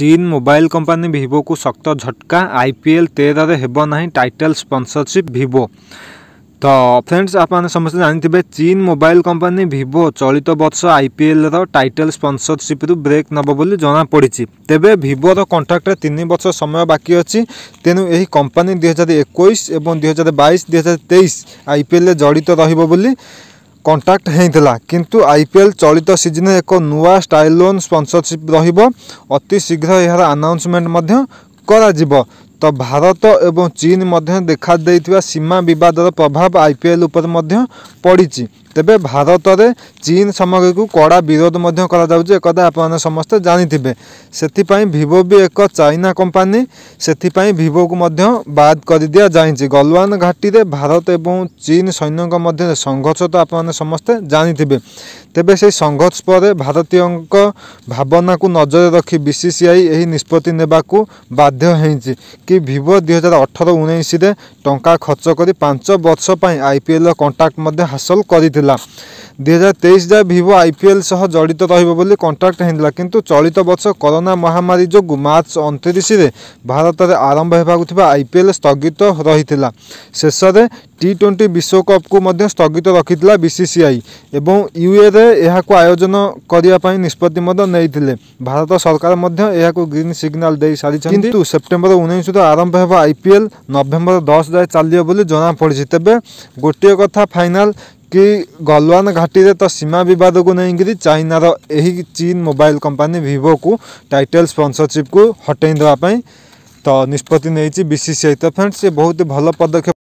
ଚୀନ୍ mobile company ଭିଭୋକୁ ଶକ୍ତ ଝଟକା ଆଇପିଏଲ୍ ତେରରେ ହେବ ନାହିଁ ଟାଇଟଲ୍ ସ୍ପନ୍ସରସିପ୍ ଭିଭୋ। ତ ଫ୍ରେଣ୍ଡସ୍ ଆପଣମାନେ ସମସ୍ତେ ଜାଣିଥିବେ ଚୀନ୍ ମୋବାଇଲ କମ୍ପାନୀ ଭିଭୋ ଚଳିତ ବର୍ଷ ଆଇପିଏଲ୍ର ଟାଇଟଲ୍ ସ୍ପନ୍ସରସିପ୍ରୁ ବ୍ରେକ୍ ନେବ ବୋଲି ଜଣାପଡ଼ିଛି। ତେବେ ଭିଭୋର କଣ୍ଟ୍ରାକ୍ଟରେ ତିନି ବର୍ଷ ସମୟ ବାକି ଅଛି। ତେଣୁ ଏହି କମ୍ପାନୀ ଦୁଇହଜାର ଏକୋଇଶ ଏବଂ ଦୁଇହଜାର ବାଇଶ ଦୁଇହଜାର ତେଇଶ ଆଇପିଏଲ୍ରେ ଜଡ଼ିତ ରହିବ ବୋଲି କଣ୍ଟାକ୍ଟ ହେଇଥିଲା କିନ୍ତୁ ଆଇପିଏଲ୍ ଚଳିତ ସିଜନରେ ଏକ ନୂଆ ଷ୍ଟାଇଲୋନ୍ ସ୍ପନ୍ସରସିପ୍ ରହିବ। ଅତି ଶୀଘ୍ର ଏହାର ଆନାଉନ୍ସମେଣ୍ଟ ମଧ୍ୟ କରାଯିବ। ତ ଭାରତ ଏବଂ ଚୀନ ମଧ୍ୟରେ ଦେଖାଦେଇଥିବା ସୀମା ବିବାଦର ପ୍ରଭାବ ଆଇପିଏଲ୍ ଉପରେ ମଧ୍ୟ ପଡ଼ିଛି। ତେବେ ଭାରତରେ ଚୀନ ସାମଗ୍ରୀକୁ କଡ଼ା ବିରୋଧ ମଧ୍ୟ କରାଯାଉଛି ଏକଥା ଆପଣମାନେ ସମସ୍ତେ ଜାଣିଥିବେ। ସେଥିପାଇଁ ଭିଭୋ ବି ଏକ ଚାଇନା କମ୍ପାନୀ ସେଥିପାଇଁ ଭିଭୋକୁ ମଧ୍ୟ ବାଦ କରିଦିଆଯାଇଛି ଗଲୱାନ ଘାଟିରେ ଭାରତ ଏବଂ ଚୀନ ସୈନ୍ୟଙ୍କ ମଧ୍ୟରେ ସଂଘର୍ଷ ତ ଆପଣମାନେ ସମସ୍ତେ ଜାଣିଥିବେ। ତେବେ ସେହି ସଂଘର୍ଷ ପରେ ଭାରତୀୟଙ୍କ ଭାବନାକୁ ନଜରରେ ରଖି ବିସିସିଆଇ ଏହି ନିଷ୍ପତ୍ତି ନେବାକୁ ବାଧ୍ୟ ହେଇଛି। କି ଭିଭୋ ଦୁଇହଜାର ଅଠର ଉଣେଇଶରେ ଟଙ୍କା ଖର୍ଚ୍ଚ କରି ପାଞ୍ଚ ବର୍ଷ ପାଇଁ ଆଇପିଏଲ୍ର କଣ୍ଟ୍ରାକ୍ଟ ମଧ୍ୟ ହାସଲ କରିଥିଲା। ଦୁଇହଜାର ତେଇଶ ଯାଏ ଭିଭୋ ଆଇପିଏଲ୍ ସହ ଜଡ଼ିତ ରହିବ ବୋଲି କଣ୍ଟ୍ରାକ୍ଟ ହେଇଥିଲା। କିନ୍ତୁ ଚଳିତ ବର୍ଷ କରୋନା ମହାମାରୀ ଯୋଗୁଁ ମାର୍ଚ୍ଚ ଅଣତିରିଶରେ ଭାରତରେ ଆରମ୍ଭ ହେବାକୁ ଥିବା ଆଇପିଏଲ୍ ସ୍ଥଗିତ ରହିଥିଲା। ଶେଷରେ ଟି ଟ୍ୱେଣ୍ଟି ବିଶ୍ୱକପ୍କୁ ମଧ୍ୟ ସ୍ଥଗିତ ରଖିଥିଲା ବିସିସିଆଇ ଏବଂ ୟୁଏରେ ଏହାକୁ ଆୟୋଜନ କରିବା ପାଇଁ ନିଷ୍ପତ୍ତି ମଧ୍ୟ ନେଇଥିଲେ। ଭାରତ ସରକାର ମଧ୍ୟ ଏହାକୁ ଗ୍ରୀନ୍ ସିଗ୍ନାଲ ଦେଇ ସାରିଛନ୍ତି। କିନ୍ତୁ ସେପ୍ଟେମ୍ବର ଉଣେଇଶରୁ ଆରମ୍ଭ ହେବ ଆଇପିଏଲ୍ ନଭେମ୍ବର ଦଶ ଯାଏ ଚାଲିବ ବୋଲି ଜଣାପଡ଼ିଛି। ତେବେ ଗୋଟିଏ କଥା ଫାଇନାଲ କି ଗଲୱାନ ଘାଟିରେ ତ ସୀମା ବିବାଦକୁ ନେଇକରି ଚାଇନାର ଏହି ଚୀନ ମୋବାଇଲ କମ୍ପାନୀ ଭିଭୋକୁ ଟାଇଟଲ୍ ସ୍ପନ୍ସରସିପ୍କୁ ହଟେଇ ଦେବା ପାଇଁ ତ ନିଷ୍ପତ୍ତି ନେଇଛି ବିସିସିଆଇ ତ ଫ୍ରେଣ୍ଡସ୍ ସେ ବହୁତ ଭଲ ପଦକ୍ଷେପ